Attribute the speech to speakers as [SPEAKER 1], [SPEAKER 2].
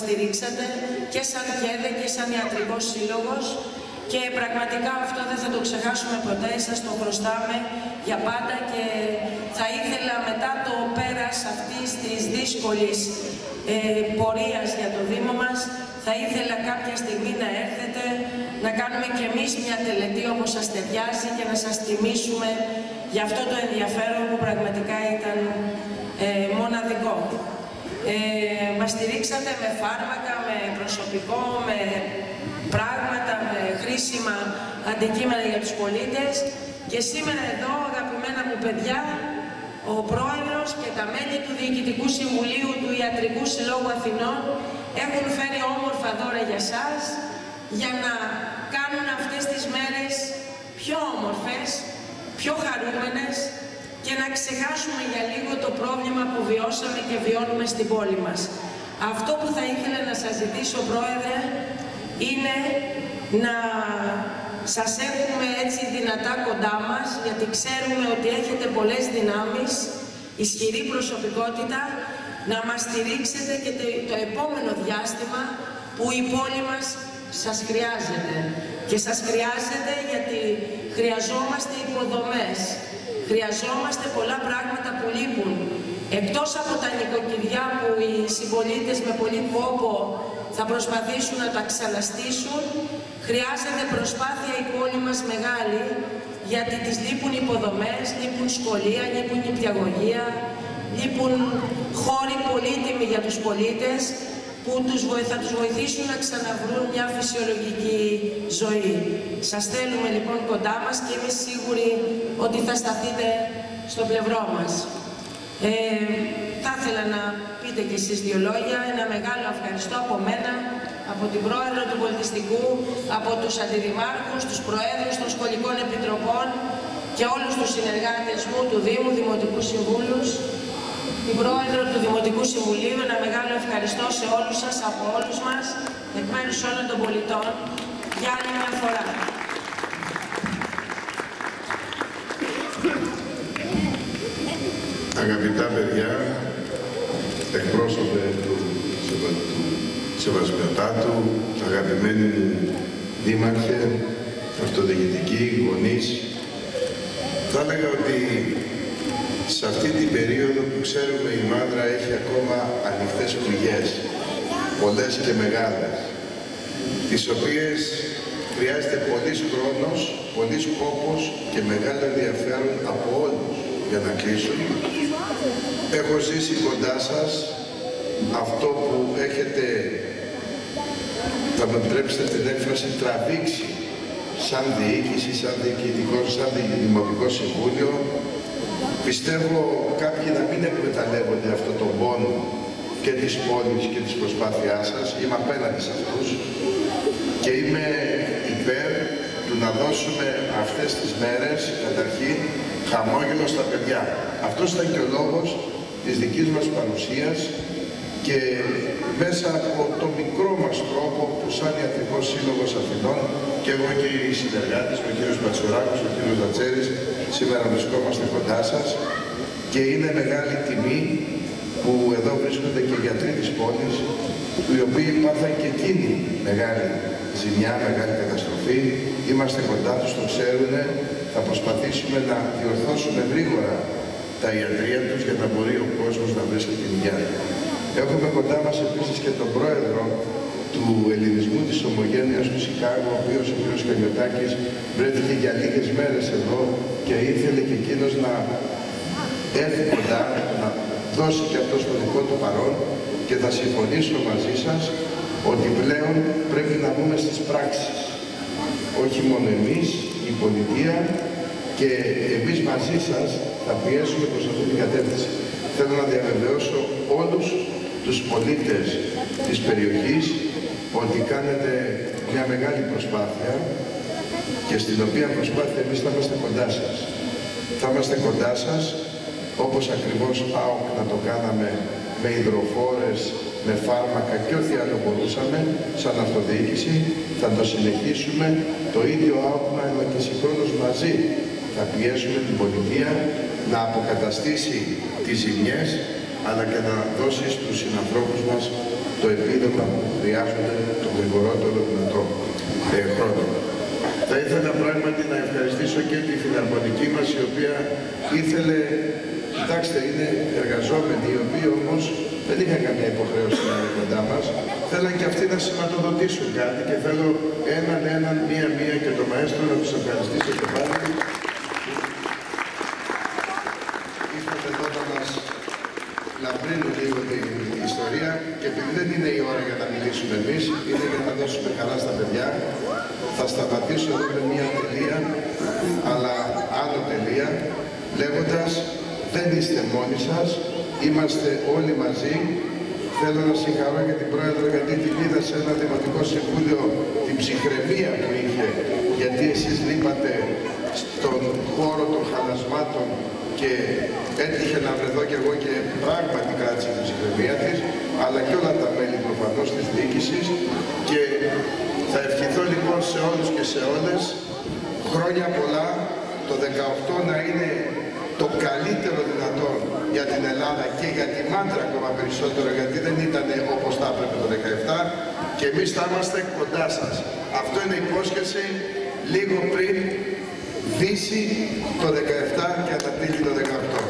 [SPEAKER 1] στηρίξατε και σαν ΚΕΔΕ και σαν Ιατρικός Σύλλογος και πραγματικά αυτό δεν θα το ξεχάσουμε ποτέ, σας το χρωστάμε για πάντα και θα ήθελα μετά το πέρας αυτής της δύσκολης ε, πορείας για το Δήμο μας, θα ήθελα κάποια στιγμή να έρθετε, να κάνουμε κι εμείς μια τελετή όπως σας ταιριάζει και να σας τιμήσουμε για αυτό το ενδιαφέρον που πραγματικά ήταν ε, μοναδικό. Ε, μας στηρίξατε με φάρμακα, με προσωπικό, με πράγματα, με χρήσιμα αντικείμενα για τους πολίτες και σήμερα εδώ, αγαπημένα μου παιδιά, ο Πρόεδρος και τα μέλη του Διοικητικού Συμβουλίου του Ιατρικού Συλλόγου Αθηνών έχουν φέρει όμορφα δώρα για σας για να κάνουν αυτές τις μέρες πιο όμορφες, πιο χαρούμενες και να ξεχάσουμε για λίγο το πρόβλημα που βιώσαμε και βιώνουμε στην πόλη μας. Αυτό που θα ήθελα να σας ζητήσω, Πρόεδρε, είναι να σας έχουμε έτσι δυνατά κοντά μας, γιατί ξέρουμε ότι έχετε πολλές δυνάμεις, ισχυρή προσωπικότητα, να μας στηρίξετε και το, επόμενο διάστημα που η πόλη μας σας χρειάζεται. Και σας χρειάζεται γιατί χρειαζόμαστε υποδομές, χρειαζόμαστε πολλά πράγματα που λείπουν. Εκτός από τα νοικοκυριά που οι συμπολίτες με πολύ κόπο θα προσπαθήσουν να τα ξαναστήσουν, χρειάζεται προσπάθεια η πόλη μας μεγάλη, γιατί τις λείπουν υποδομές, λείπουν σχολεία, λείπουν νηπιαγωγεία, λείπουν χώροι πολύτιμοι για τους πολίτες, που τους θα τους βοηθήσουν να ξαναβρούν μια φυσιολογική ζωή. Σας θέλουμε λοιπόν κοντά μας και είμαι σίγουροι ότι θα σταθείτε στο πλευρό μας. Ε, θα ήθελα να πείτε κι εσείς δύο λόγια. Ένα μεγάλο ευχαριστώ από μένα, από την Πρόεδρο του Πολιτιστικού, από τους αντιδημάρχους, τους Προέδρους των Σχολικών Επιτροπών και όλους τους συνεργάτες μου του Δήμου, Δημοτικού Συμβούλους, την Πρόεδρο του Δημοτικού Συμβουλίου. Ένα μεγάλο ευχαριστώ σε όλους σας, από όλους μας, εκ μέρους όλων των πολιτών, για άλλη μια φορά.
[SPEAKER 2] Αγαπητά παιδιά, εκπρόσωπε του, Σεβασμιωτάτου, αγαπημένοι μου δήμαρχε, αυτοδιοικητικοί, γονείς, θα έλεγα ότι σε αυτή την περίοδο που ξέρουμε η Μάντρα έχει ακόμα ανοιχτές πληγές, πολλές και μεγάλες, τις οποίες χρειάζεται πολύς χρόνος, πολύς κόπος και μεγάλο ενδιαφέρον από όλους για να κλείσουν. Έχω ζήσει κοντά σας αυτό που έχετε, θα με επιτρέψετε την έκφραση, τραβήξει σαν διοίκηση, σαν διοικητικό, σαν δημοτικό συμβούλιο. Πιστεύω κάποιοι να μην εκμεταλλεύονται αυτό το πόνο και της πόλης και της προσπάθειάς σας. Είμαι απέναντι σε αυτούς και είμαι υπέρ του να δώσουμε αυτές τις μέρες, καταρχήν, χαμόγελο στα παιδιά. Αυτός ήταν και ο λόγος της δικής μας παρουσίας και μέσα από το μικρό μας τρόπο που σαν Ιατρικός Σύλλογος Αθηνών και εγώ και οι συνεργάτες, ο κύριος Πατσουράκος, ο κύριος Δατσέρης, σήμερα βρισκόμαστε κοντά σας και είναι μεγάλη τιμή που εδώ βρίσκονται και γιατροί της πόλης, οι οποίοι πάθαν και εκείνοι μεγάλη ζημιά, μεγάλη καταστροφή. Είμαστε κοντά τους, το ξέρουν, θα προσπαθήσουμε να διορθώσουμε γρήγορα τα ιατρία τους για να μπορεί ο κόσμος να βρίσκει την υγεία. Έχουμε κοντά μας επίσης και τον πρόεδρο του ελληνισμού της Ομογένειας του Σικάγου, ο οποίος ο κ. Καλιωτάκης βρέθηκε για λίγες μέρες εδώ και ήθελε και εκείνος να έρθει κοντά, να δώσει και αυτός το δικό του παρόν και θα συμφωνήσω μαζί σας ότι πλέον πρέπει να μπούμε στις πράξεις. Όχι μόνο εμείς, η πολιτεία και εμείς μαζί σας θα πιέσουμε προς αυτή την κατεύθυνση. Θέλω να διαβεβαιώσω όλους τους πολίτες της περιοχής ότι κάνετε μια μεγάλη προσπάθεια και στην οποία προσπάθεια εμείς θα είμαστε κοντά σας. Θα είμαστε κοντά σας όπως ακριβώς ΑΟΚ να το κάναμε με υδροφόρες, με φάρμακα και ό,τι άλλο μπορούσαμε σαν αυτοδιοίκηση, θα το συνεχίσουμε. Το ίδιο ΑΟΚ αλλά και συγχρόνως μαζί. Θα πιέσουμε την πολιτεία να αποκαταστήσει τις ζημιές αλλά και να δώσει στους συνανθρώπους μας το επίδομα που χρειάζονται το γρηγορότερο δυνατό. Ε, χρόνο. Θα ήθελα πράγματι να ευχαριστήσω και τη φιλαρμονική μας η οποία ήθελε, κοιτάξτε είναι εργαζόμενοι οι οποίοι όμως δεν είχαν καμία υποχρέωση να είναι κοντά μας. Θέλαν και αυτοί να σηματοδοτήσουν κάτι και θέλω έναν έναν, μία μία και το μαέστρο να τους ευχαριστήσω και πάλι. Ήρθατε εδώ να μας λαμπρύνουν λίγο την ιστορία και επειδή δεν είναι η ώρα για να μιλήσουμε εμείς, είναι για να δώσουμε καλά στα παιδιά. Θα σταματήσω εδώ με μία τελεία, αλλά άλλο τελεία, λέγοντας δεν είστε μόνοι σας, Είμαστε όλοι μαζί. Θέλω να συγχαρώ και την Πρόεδρο γιατί την είδα σε ένα Δημοτικό Συμβούλιο την ψυχραιμία που είχε γιατί εσείς λείπατε στον χώρο των χαλασμάτων και έτυχε να βρεθώ και εγώ και πράγματι κράτησε την ψυχραιμία της αλλά και όλα τα μέλη προφανώς της διοίκησης και θα ευχηθώ λοιπόν σε όλους και σε όλες χρόνια πολλά το 18 να είναι το καλύτερο δυνατό για την Ελλάδα και για τη μάντρα ακόμα περισσότερο γιατί δεν ήταν όπως θα έπρεπε το 17 και εμείς θα είμαστε κοντά σας. Αυτό είναι υπόσχεση λίγο πριν δύσει το 17 και ανατύχει το 18.